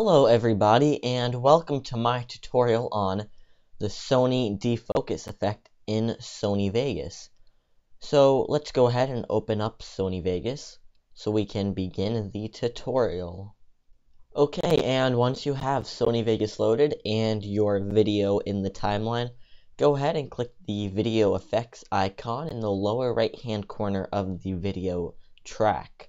Hello everybody and welcome to my tutorial on the Sony defocus effect in Sony Vegas. So let's go ahead and open up Sony Vegas so we can begin the tutorial. Okay, and once you have Sony Vegas loaded and your video in the timeline, go ahead and click the video effects icon in the lower right hand corner of the video track.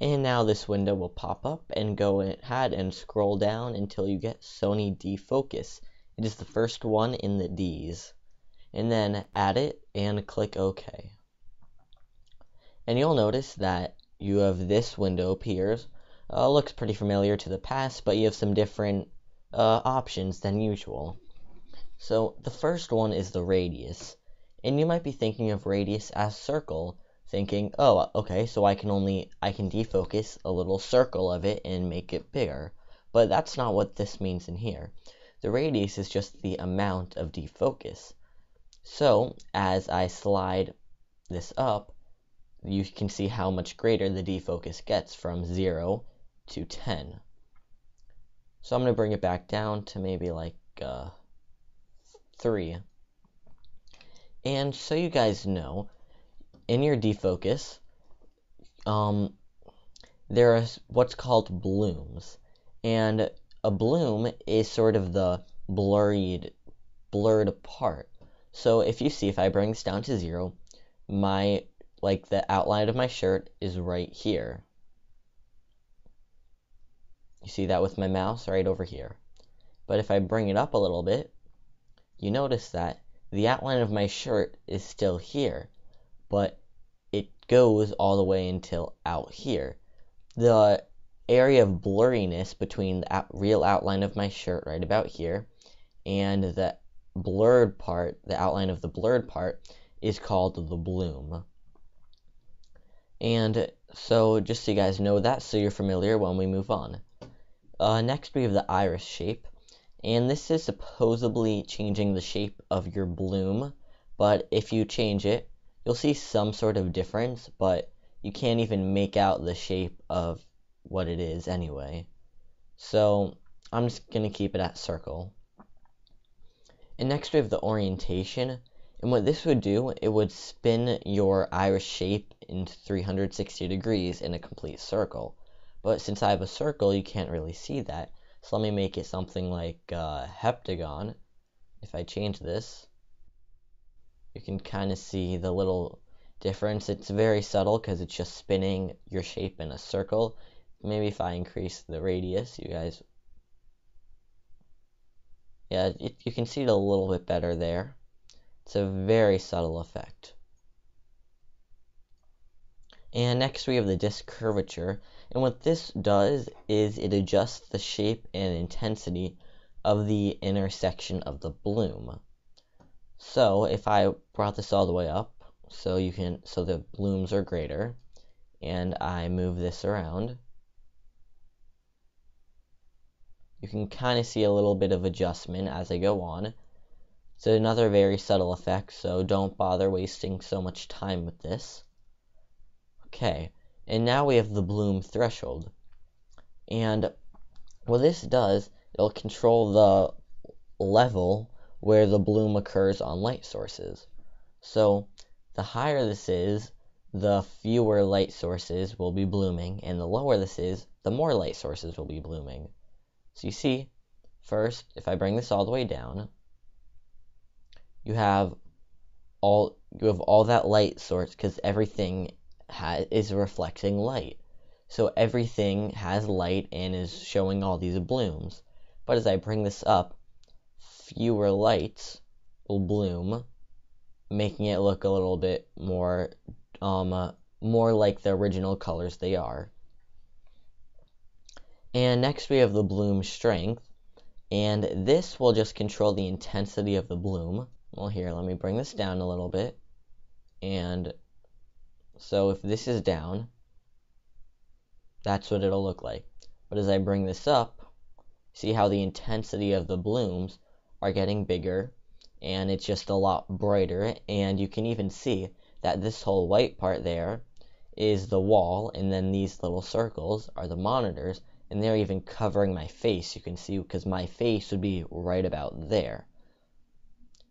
And now this window will pop up and go ahead and scroll down until you get Sony defocus. It is the first one in the D's. And then add it and click OK. And you'll notice that you have this window appears. Uh, looks pretty familiar to the past, but you have some different uh, options than usual. So the first one is the radius. And you might be thinking of radius as circle, thinking, oh, okay, so I can only, I can defocus a little circle of it and make it bigger. But that's not what this means in here. The radius is just the amount of defocus. So, as I slide this up, you can see how much greater the defocus gets from 0 to 10. So I'm going to bring it back down to maybe like uh, 3. And so you guys know, in your defocus, um, there are what's called blooms, and a bloom is sort of the blurred, blurred part. So if you see, if I bring this down to zero, my like the outline of my shirt is right here. You see that with my mouse right over here. But if I bring it up a little bit, you notice that the outline of my shirt is still here, but goes all the way until out here. The area of blurriness between the real outline of my shirt right about here and the blurred part, the outline of the blurred part, is called the bloom. And so just so you guys know that, so you're familiar when we move on. Uh, next we have the iris shape, and this is supposedly changing the shape of your bloom, but if you change it, you'll see some sort of difference, but you can't even make out the shape of what it is anyway. So I'm just going to keep it at circle. And next we have the orientation. And what this would do, it would spin your iris shape into 360 degrees in a complete circle. But since I have a circle, you can't really see that. So let me make it something like a heptagon. If I change this, you can kind of see the little difference. It's very subtle because it's just spinning your shape in a circle. Maybe if I increase the radius, you guys, yeah, it, you can see it a little bit better there. It's a very subtle effect. And next we have the disc curvature. And what this does is it adjusts the shape and intensity of the intersection of the bloom. So if I brought this all the way up, so you can, so the blooms are greater, and I move this around, you can kind of see a little bit of adjustment as I go on. It's another very subtle effect, so don't bother wasting so much time with this. Okay, and now we have the bloom threshold. And what this does, it'll control the level where the bloom occurs on light sources. So the higher this is, the fewer light sources will be blooming, and the lower this is, the more light sources will be blooming. So you see, first, if I bring this all the way down, you have all you have all that light source because everything ha- is reflecting light. So everything has light and is showing all these blooms. But as I bring this up, fewer lights will bloom, making it look a little bit more um, uh, more like the original colors they are. And next we have the bloom strength, and this will just control the intensity of the bloom. Well, here, let me bring this down a little bit. And so if this is down, that's what it'll look like. But as I bring this up, see how the intensity of the blooms are getting bigger and it's just a lot brighter and you can even see that this whole white part there is the wall, and then these little circles are the monitors, and they're even covering my face. You can see because my face would be right about there.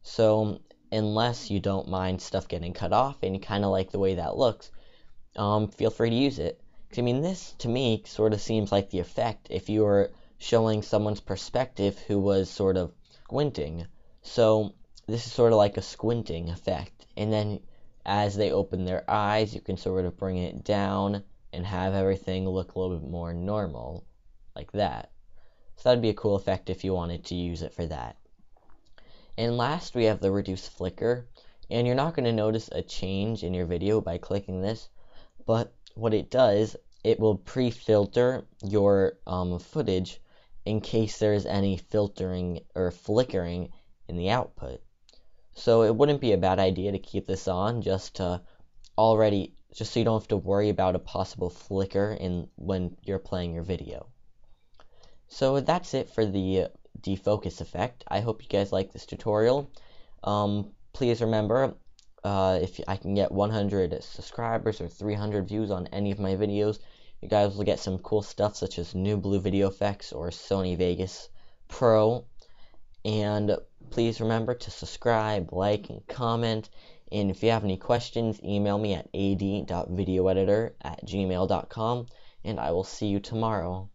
So unless you don't mind stuff getting cut off and you kind of like the way that looks, um, feel free to use it. I mean, this to me sort of seems like the effect if you were showing someone's perspective who was sort of squinting. So this is sort of like a squinting effect. And then as they open their eyes, you can sort of bring it down and have everything look a little bit more normal, like that. So that'd be a cool effect if you wanted to use it for that. And last, we have the reduce flicker. And you're not going to notice a change in your video by clicking this, but what it does, it will pre-filter your um, footage in case there's any filtering or flickering in the output. So it wouldn't be a bad idea to keep this on just to already just so you don't have to worry about a possible flicker in when you're playing your video. So that's it for the defocus effect. I hope you guys like this tutorial. Um, please remember, uh, if I can get 100 subscribers or 300 views on any of my videos, you guys will get some cool stuff such as NewBlue Video Effects or Sony Vegas Pro. And please remember to subscribe, like, and comment. And if you have any questions, email me at ad.videoeditor at gmail.com. And I will see you tomorrow.